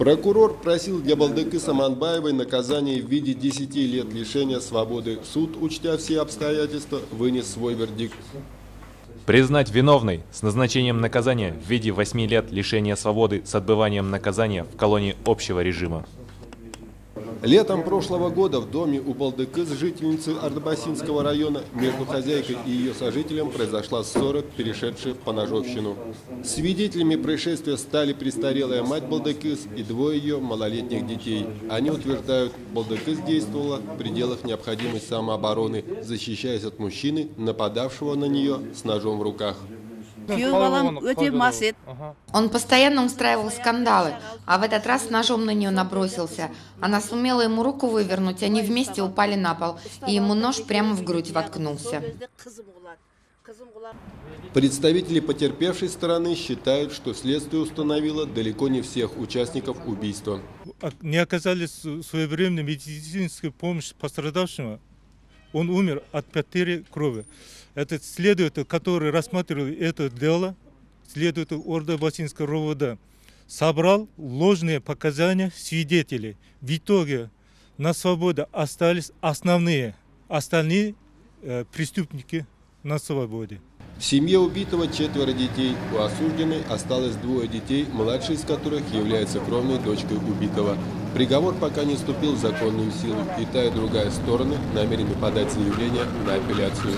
Прокурор просил для Балдыки Саманбаевой наказание в виде 10 лет лишения свободы. Суд, учтя все обстоятельства, вынес свой вердикт. Признать виновной с назначением наказания в виде 8 лет лишения свободы с отбыванием наказания в колонии общего режима. Летом прошлого года в доме у Балдыкыс, жительницы Ардабасинского района, между хозяйкой и ее сожителем произошла ссора, перешедшая в поножовщину. Свидетелями происшествия стали престарелая мать Балдыкыс и двое ее малолетних детей. Они утверждают, Балдыкыс действовала в пределах необходимой самообороны, защищаясь от мужчины, нападавшего на нее с ножом в руках. Күйеу балам өте мас еді Он постоянно устраивал скандалы, а в этот раз ножом на нее набросился. Она сумела ему руку вывернуть, они вместе упали на пол, и ему нож прямо в грудь воткнулся. Представители потерпевшей стороны считают, что следствие установило далеко не всех участников убийства. не оказали с- своевременной медицинской помощи пострадавшему, он умер от потери крови. Этот следователь, который рассматривал это дело, следователь Орда Басинского РОВД, собрал ложные показания свидетелей. В итоге на свободе остались основные, остальные э, преступники на свободе. В семье убитого четверо детей. У осужденной осталось двое детей, младшей из которых является кровной дочкой убитого. Приговор пока не вступил в законную силу, и та и другая стороны намерены подать заявление на апелляцию.